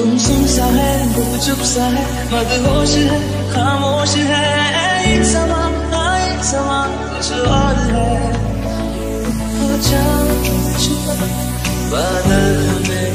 गुमसुम सा है, गुपचुप सा है मदहोश है, खामोश है। एक समा एक समा कुछ और है। हो जाओ बादल हमें